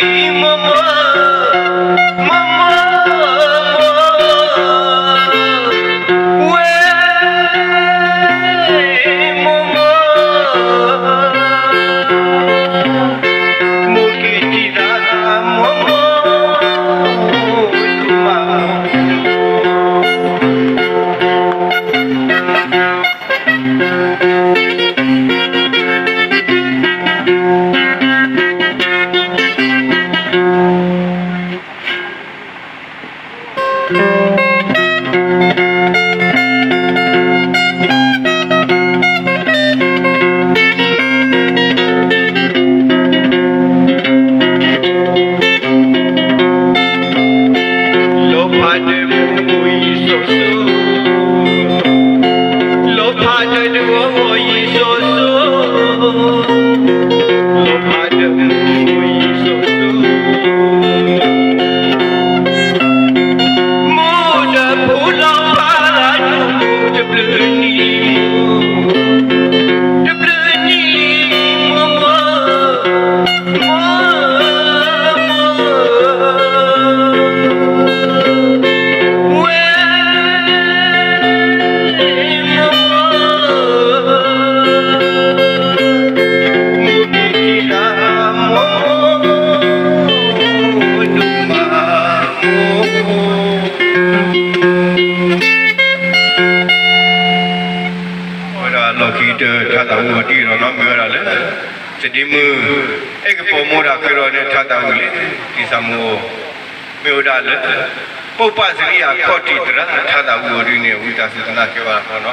Imam sedimu ek pomora kero ne thata ngli kisamu meodal popa sriya khoti dra thata uori ne uta sitana kewa kono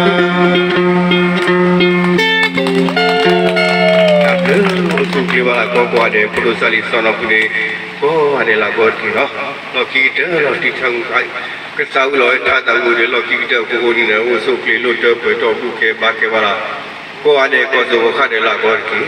ကောကွာတဲ့ပုလိုဆာလီဆောနာကူနေဘောအဒေလာကောတီနော်လော်ကီတဲလော်တီချန်ခိုင်ကစားဦးလော်တာတာဦးတွေလော်ကီတဲကိုကိုနေဟိုဆုကလေးလို့တော့ပဲတော့ဘူးခဲပါခဲပါလားကိုအဒေကောဇောခါဒေလာကောတီ